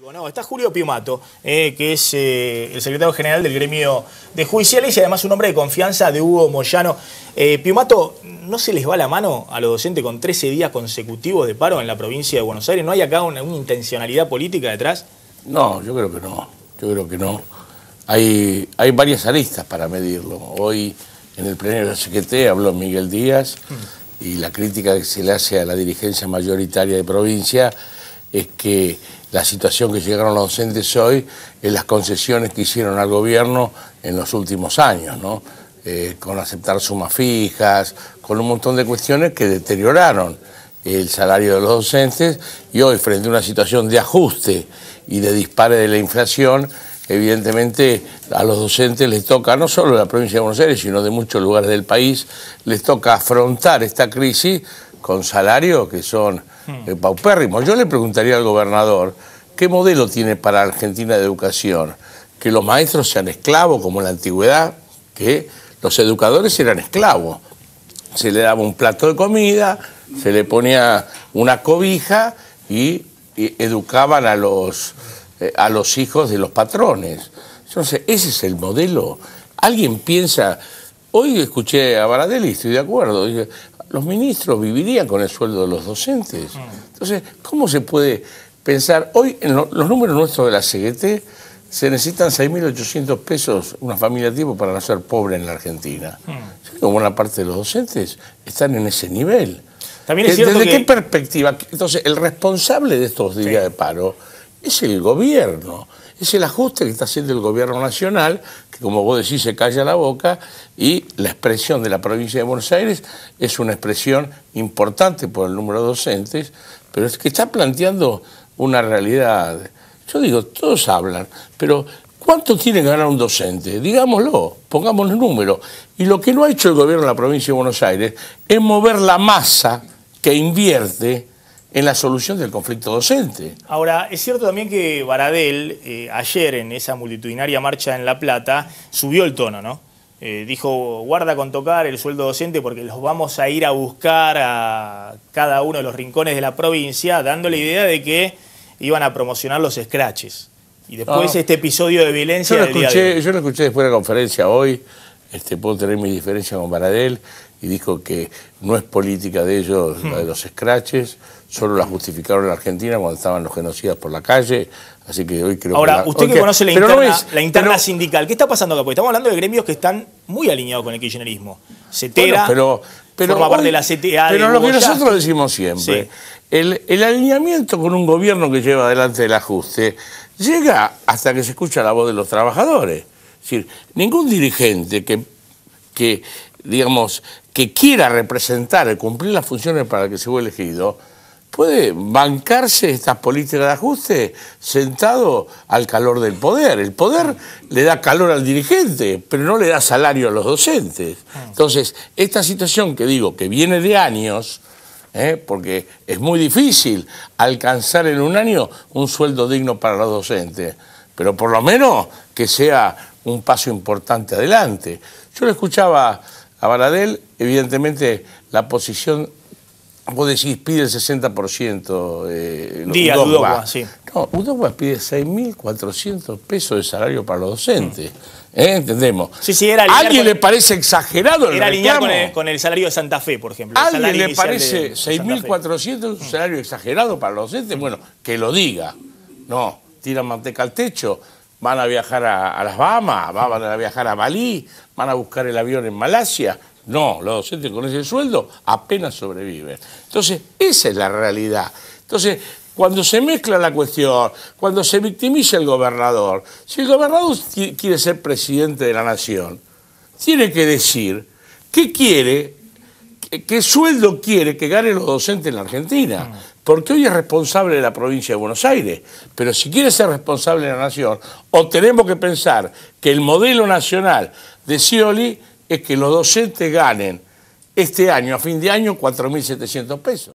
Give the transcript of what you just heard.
No, está Julio Piumato, eh, que es eh, el secretario general del gremio de judiciales y además un hombre de confianza de Hugo Moyano. Eh, Piumato, ¿no se les va la mano a los docentes con 13 días consecutivos de paro en la provincia de Buenos Aires? ¿No hay acá una, intencionalidad política detrás? No, yo creo que no. Yo creo que no. Hay, hay varias aristas para medirlo. Hoy en el plenario de la CGT habló Miguel Díaz mm. y la crítica que se le hace a la dirigencia mayoritaria de provincia es que la situación que llegaron los docentes hoy es las concesiones que hicieron al gobierno en los últimos años, ¿no? Eh, con aceptar sumas fijas, con un montón de cuestiones que deterioraron el salario de los docentes y hoy frente a una situación de ajuste y de dispare de la inflación, evidentemente a los docentes les toca, no solo de la provincia de Buenos Aires, sino de muchos lugares del país, les toca afrontar esta crisis con salarios que son eh, paupérrimos. Yo le preguntaría al gobernador, ¿qué modelo tiene para Argentina de educación? Que los maestros sean esclavos como en la antigüedad, que los educadores eran esclavos. Se le daba un plato de comida, se le ponía una cobija y, educaban a los, a los hijos de los patrones. Entonces, ese es el modelo. Alguien piensa, hoy escuché a Baradel y estoy de acuerdo, los ministros vivirían con el sueldo de los docentes. Entonces, ¿cómo se puede pensar? Hoy, en los números nuestros de la CGT, se necesitan 6.800 pesos una familia tipo para no ser pobre en la Argentina. Como buena parte de los docentes están en ese nivel. También es ¿Desde qué perspectiva? Entonces, el responsable de estos días de paro es el gobierno es el ajuste que está haciendo el gobierno nacional, que como vos decís se calla la boca, y la expresión de la provincia de Buenos Aires es una expresión importante por el número de docentes, pero es que está planteando una realidad. Yo digo, todos hablan, pero ¿cuánto tiene que ganar un docente? Digámoslo, pongamos el número. Y lo que no ha hecho el gobierno de la provincia de Buenos Aires es mover la masa que invierte en la solución del conflicto docente. Ahora, es cierto también que Baradel, eh, ayer en esa multitudinaria marcha en La Plata, subió el tono, ¿no? Eh, dijo, guarda con tocar el sueldo docente porque los vamos a ir a buscar a cada uno de los rincones de la provincia, dando la idea de que iban a promocionar los scratches. Y después este episodio de violencia... Yo lo, escuché, yo lo escuché después de la conferencia hoy, este, puedo tener mi diferencia con Baradel, y dijo que no es política de ellos la de los scratches, solo la justificaron en Argentina cuando estaban los genocidas por la calle, así que hoy creo Ahora, que... usted que conoce la interna, la interna sindical, ¿qué está pasando acá? Porque estamos hablando de gremios que están muy alineados con el kirchnerismo. CETERA, pero, pero forma parte de la CTA Pero lo que nosotros decimos siempre, el, el alineamiento con un gobierno que lleva adelante el ajuste llega hasta que se escucha la voz de los trabajadores. Es decir, ningún dirigente que, que digamos, que quiera representar y cumplir las funciones para las que se fue elegido, puede bancarse estas políticas de ajuste sentado al calor del poder. El poder le da calor al dirigente, pero no le da salario a los docentes. Entonces, esta situación que digo, que viene de años, ¿eh? porque es muy difícil alcanzar en un año un sueldo digno para los docentes, pero por lo menos que sea un paso importante adelante. Yo lo escuchaba a Baradel, evidentemente la posición, vos decís, pide el 60%. Eh, Día, Udogua, sí. No, Udogua pide 6.400 pesos de salario para los docentes. ¿Eh? ¿Entendemos? Sí, sí, era ¿A alguien le parece exagerado el Era alinear con el, salario de Santa Fe, por ejemplo. ¿A alguien le parece 6.400 un salario exagerado para los docentes? Bueno, que lo diga. No, tiran manteca al techo van a viajar a, las Bahamas, van a viajar a Malí, van a buscar el avión en Malasia. No, los docentes con ese sueldo apenas sobreviven. Entonces, esa es la realidad. Entonces, cuando se mezcla la cuestión, cuando se victimiza el gobernador, si el gobernador quiere ser presidente de la nación, tiene que decir qué quiere, qué sueldo quiere que ganen los docentes en la Argentina porque hoy es responsable de la provincia de Buenos Aires, pero si quiere ser responsable de la nación, o tenemos que pensar que el modelo nacional de Scioli es que los docentes ganen este año, a fin de año, 4.700 pesos.